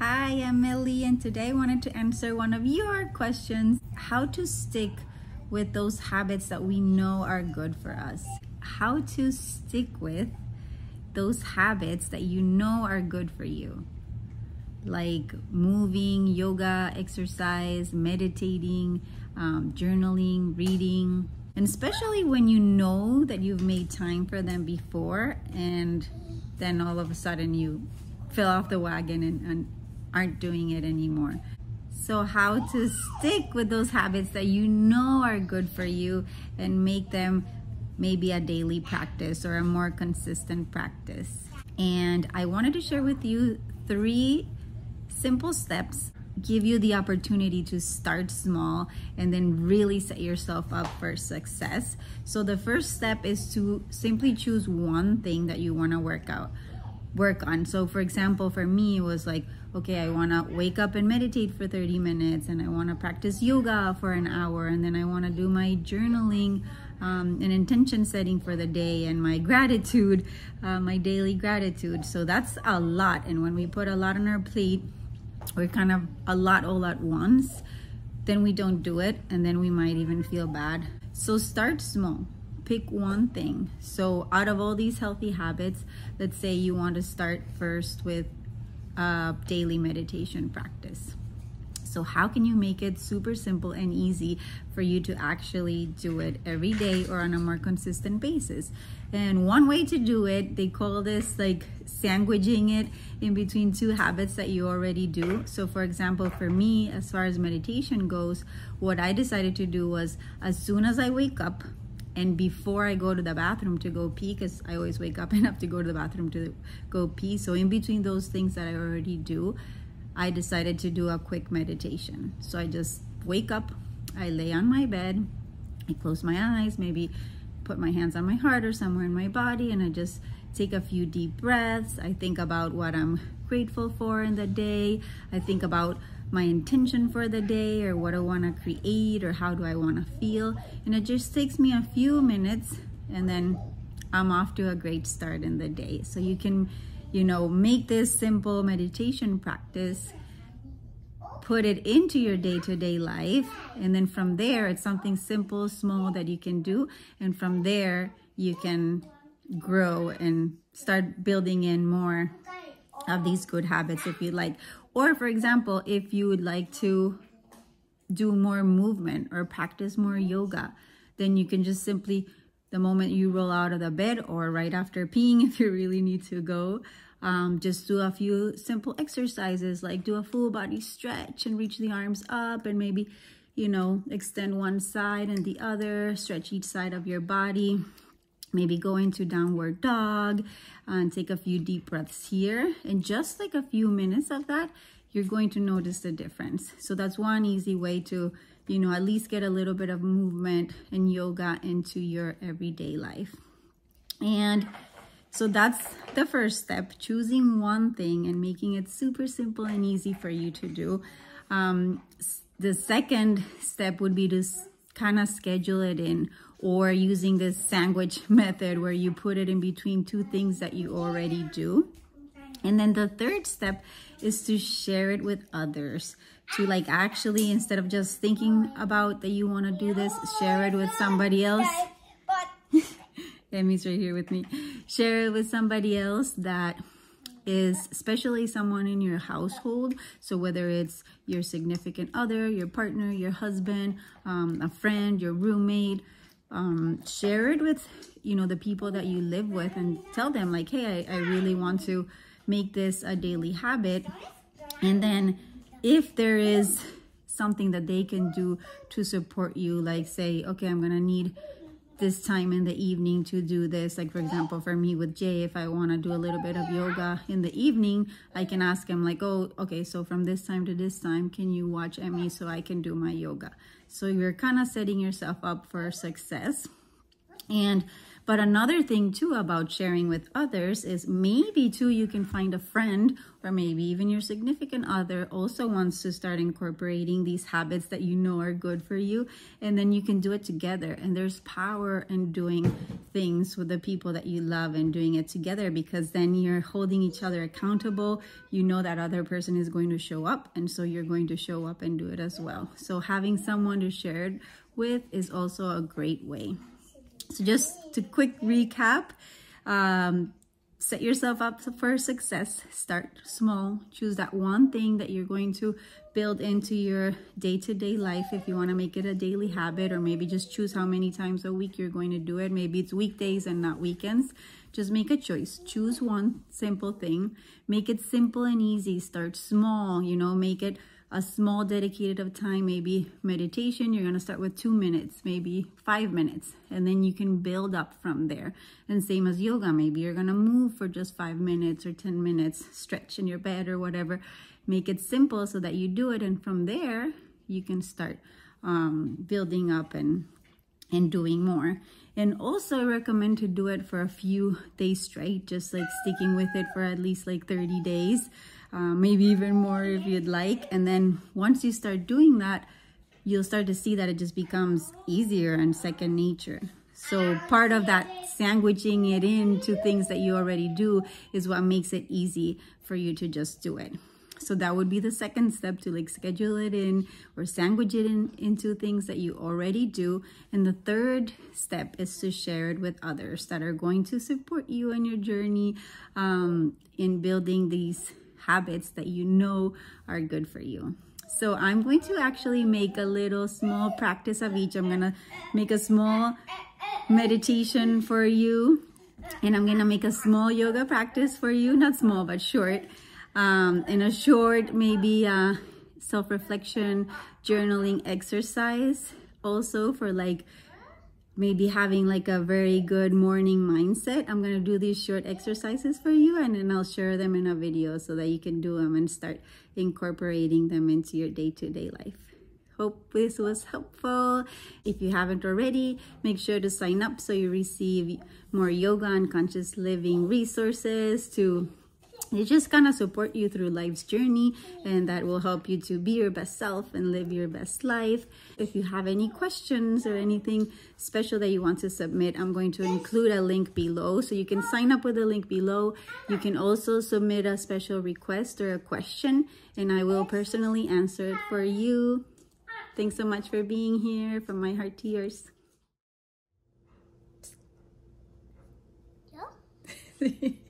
Hi, I'm Meli, and today I wanted to answer one of your questions. How to stick with those habits that we know are good for us. How to stick with those habits that you know are good for you, like moving, yoga, exercise, meditating, um, journaling, reading, and especially when you know that you've made time for them before and then all of a sudden you fell off the wagon and, and aren't doing it anymore. So how to stick with those habits that you know are good for you and make them maybe a daily practice or a more consistent practice. And I wanted to share with you three simple steps give you the opportunity to start small and then really set yourself up for success. So the first step is to simply choose one thing that you want to work out work on. So for example, for me, it was like, okay, I want to wake up and meditate for 30 minutes and I want to practice yoga for an hour and then I want to do my journaling um, and intention setting for the day and my gratitude, uh, my daily gratitude. So that's a lot. And when we put a lot on our plate, we're kind of a lot all at once, then we don't do it and then we might even feel bad. So start small pick one thing. So out of all these healthy habits, let's say you want to start first with daily meditation practice. So how can you make it super simple and easy for you to actually do it every day or on a more consistent basis? And one way to do it, they call this like sandwiching it in between two habits that you already do. So for example, for me, as far as meditation goes, what I decided to do was as soon as I wake up, and before I go to the bathroom to go pee, because I always wake up and have to go to the bathroom to go pee. So in between those things that I already do, I decided to do a quick meditation. So I just wake up, I lay on my bed, I close my eyes, maybe put my hands on my heart or somewhere in my body, and I just take a few deep breaths. I think about what I'm grateful for in the day. I think about my intention for the day or what I want to create or how do I want to feel. And it just takes me a few minutes and then I'm off to a great start in the day. So you can, you know, make this simple meditation practice, put it into your day to day life. And then from there, it's something simple, small that you can do. And from there, you can grow and start building in more of these good habits if you like. Or for example, if you would like to do more movement or practice more yoga, then you can just simply, the moment you roll out of the bed or right after peeing, if you really need to go, um, just do a few simple exercises like do a full body stretch and reach the arms up and maybe, you know, extend one side and the other, stretch each side of your body maybe go into downward dog and take a few deep breaths here. And just like a few minutes of that you're going to notice the difference. So that's one easy way to you know at least get a little bit of movement and yoga into your everyday life. And so that's the first step choosing one thing and making it super simple and easy for you to do. Um, the second step would be to kind of schedule it in or using this sandwich method where you put it in between two things that you already do. And then the third step is to share it with others. To like actually, instead of just thinking about that you want to do this, share it with somebody else. Emmy's right here with me. Share it with somebody else that is especially someone in your household. So whether it's your significant other, your partner, your husband, um, a friend, your roommate, um, share it with, you know, the people that you live with and tell them like, hey, I, I really want to make this a daily habit. And then if there is something that they can do to support you, like say, okay, I'm to need this time in the evening to do this. Like for example, for me with Jay, if I want to do a little bit of yoga in the evening, I can ask him like, oh, okay, so from this time to this time, can you watch Emmy so I can do my yoga? So you're kind of setting yourself up for success. And But another thing too about sharing with others is maybe too you can find a friend or maybe even your significant other also wants to start incorporating these habits that you know are good for you. And then you can do it together. And there's power in doing things with the people that you love and doing it together because then you're holding each other accountable. You know that other person is going to show up. And so you're going to show up and do it as well. So having someone to share it with is also a great way so just to quick recap, um, set yourself up for success. Start small. Choose that one thing that you're going to build into your day-to-day -day life if you want to make it a daily habit or maybe just choose how many times a week you're going to do it. Maybe it's weekdays and not weekends. Just make a choice. Choose one simple thing. Make it simple and easy. Start small, you know, make it a small dedicated of time, maybe meditation, you're gonna start with two minutes, maybe five minutes, and then you can build up from there. And same as yoga, maybe you're gonna move for just five minutes or 10 minutes, stretch in your bed or whatever. Make it simple so that you do it, and from there, you can start um, building up and, and doing more. And also I recommend to do it for a few days straight, just like sticking with it for at least like 30 days uh, maybe even more if you'd like. And then once you start doing that, you'll start to see that it just becomes easier and second nature. So part of that sandwiching it into things that you already do is what makes it easy for you to just do it. So that would be the second step to like schedule it in or sandwich it in into things that you already do. And the third step is to share it with others that are going to support you on your journey um, in building these habits that you know are good for you. So I'm going to actually make a little small practice of each. I'm going to make a small meditation for you. And I'm going to make a small yoga practice for you. Not small, but short. Um, and a short, maybe uh, self-reflection, journaling exercise. Also for like maybe having like a very good morning mindset, I'm going to do these short exercises for you and then I'll share them in a video so that you can do them and start incorporating them into your day-to-day -day life. Hope this was helpful. If you haven't already, make sure to sign up so you receive more yoga and conscious living resources to it just kind of support you through life's journey and that will help you to be your best self and live your best life. If you have any questions or anything special that you want to submit i'm going to include a link below. So you can sign up with the link below. You can also submit a special request or a question and i will personally answer it for you. Thanks so much for being here from my heart to yours. Yeah.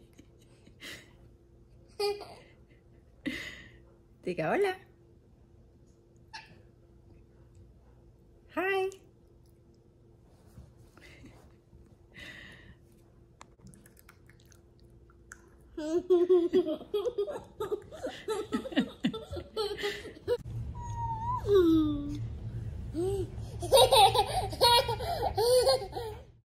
Diga hola. Hi.